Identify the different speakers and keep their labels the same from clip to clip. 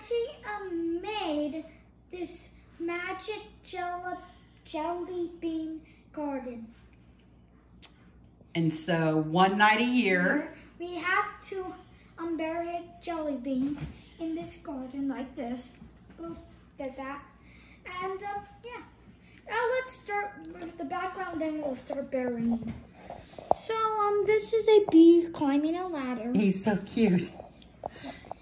Speaker 1: Auntie um, made this magic jelly, jelly bean garden.
Speaker 2: And so one night a year,
Speaker 1: We have to um, bury jelly beans in this garden like this. Boop, did that. And um, yeah. Now let's start with the background, then we'll start burying. So um, this is a bee climbing a ladder.
Speaker 2: he's so cute.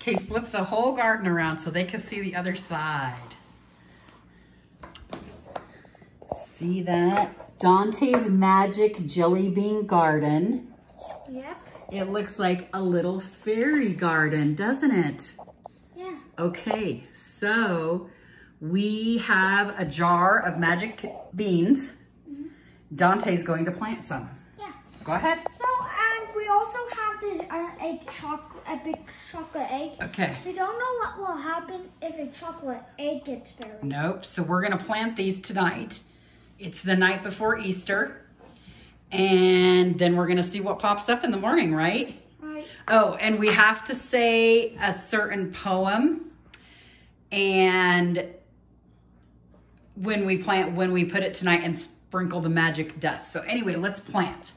Speaker 2: Okay, flip the whole garden around so they can see the other side. See that? Dante's Magic Jelly Bean Garden.
Speaker 1: Yep.
Speaker 2: It looks like a little fairy garden, doesn't it?
Speaker 1: Yeah.
Speaker 2: Okay, so we have a jar of magic beans. Mm-hmm. Dante's going to plant some.
Speaker 1: Yeah.
Speaker 2: Go ahead.
Speaker 1: So and we also have this uh, a chocolate, a big chocolate egg.
Speaker 2: Okay.
Speaker 1: We don't know what will happen if a chocolate egg gets buried.
Speaker 2: Nope. So we're going to plant these tonight. It's the night before Easter. And then we're going to see what pops up in the morning, right?
Speaker 1: Right.
Speaker 2: Oh, and we have to say a certain poem. And when we plant, when we put it tonight and sprinkle the magic dust. So anyway, let's plant.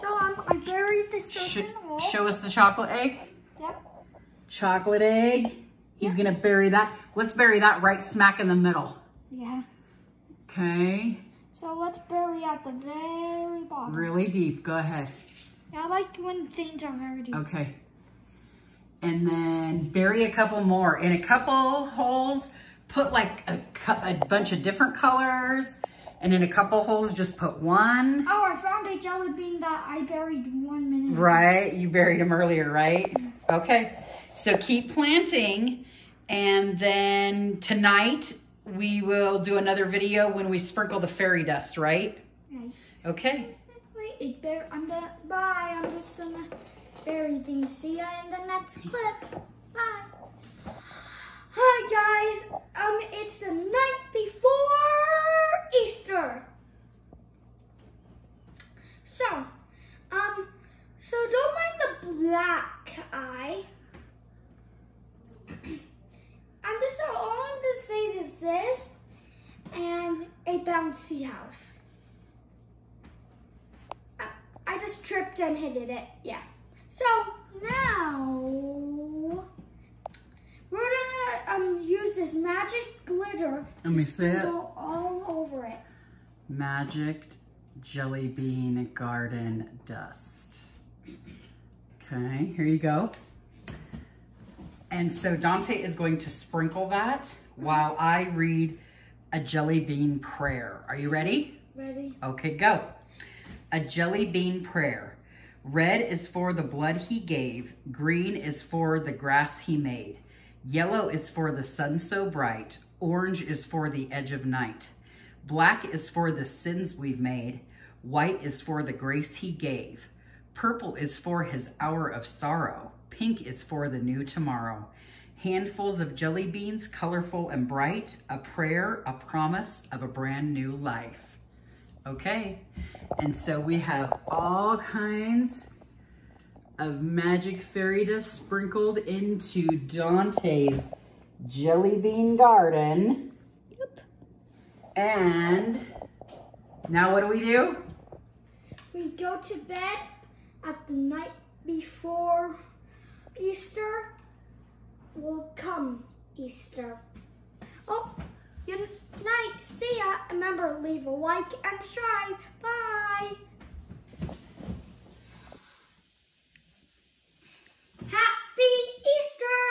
Speaker 1: So um, I buried this
Speaker 2: Sh- show us the chocolate egg.
Speaker 1: Yep.
Speaker 2: Chocolate egg. He's going to bury that. Let's bury that right smack in the middle.
Speaker 1: Yeah.
Speaker 2: Okay.
Speaker 1: So let's bury at the very bottom.
Speaker 2: Really deep. Go ahead.
Speaker 1: I like when things are very deep.
Speaker 2: Okay. And then bury a couple more. In a couple holes, put like a, a bunch of different colors. And in a couple holes, just put one.
Speaker 1: Oh, I found a jelly bean that I buried one minute. ago.
Speaker 2: Right? You buried them earlier, right? Okay. So keep planting. And then tonight, we will do another video when we sprinkle the fairy dust, right?
Speaker 1: Right.
Speaker 2: Okay.
Speaker 1: Wait, it bur- I'm the bye. I'm just gonna bury things. See ya in the next clip. Bye. Hi guys. Um, it's the night before Easter. So, um, so don't mind the black eye. I'm just all I'm gonna say is this and a bouncy house. I, just tripped and hit it. Yeah. So now we're gonna um use this magic glitter
Speaker 2: Let me
Speaker 1: to
Speaker 2: see it.
Speaker 1: all over it.
Speaker 2: Magic Jelly Bean Garden Dust. Okay, here you go. And so Dante is going to sprinkle that while I read a jelly bean prayer. Are you ready?
Speaker 1: Ready?
Speaker 2: Okay, go. A jelly bean prayer. Red is for the blood he gave. Green is for the grass he made. Yellow is for the sun so bright. Orange is for the edge of night. Black is for the sins we've made. White is for the grace he gave. Purple is for his hour of sorrow. Pink is for the new tomorrow. Handfuls of jelly beans, colorful and bright. A prayer, a promise of a brand new life. Okay, and so we have all kinds of magic fairy dust sprinkled into Dante's jelly bean garden.
Speaker 1: Yep.
Speaker 2: And now what do we do?
Speaker 1: We go to bed at the night before Easter. Will come Easter. Oh, good night. See ya. Remember, leave a like and subscribe. Bye. Happy Easter.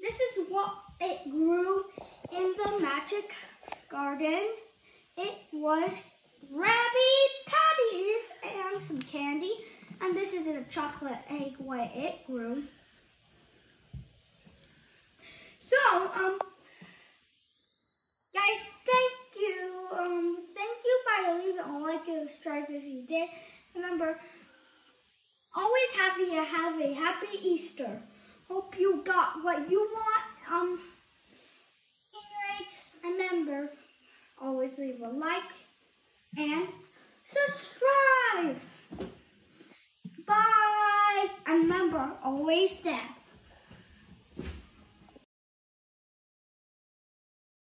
Speaker 1: This is what it grew in the magic garden. It was Krabby Patties and some candy. And this is a chocolate egg way it grew. So, um, guys, thank you. Um, thank you by leaving a like and subscribe if you did. Remember, always happy to have a happy Easter. Hope you got what you want. Um, anyways, remember, always leave a like and subscribe. Bye. And remember, always stand.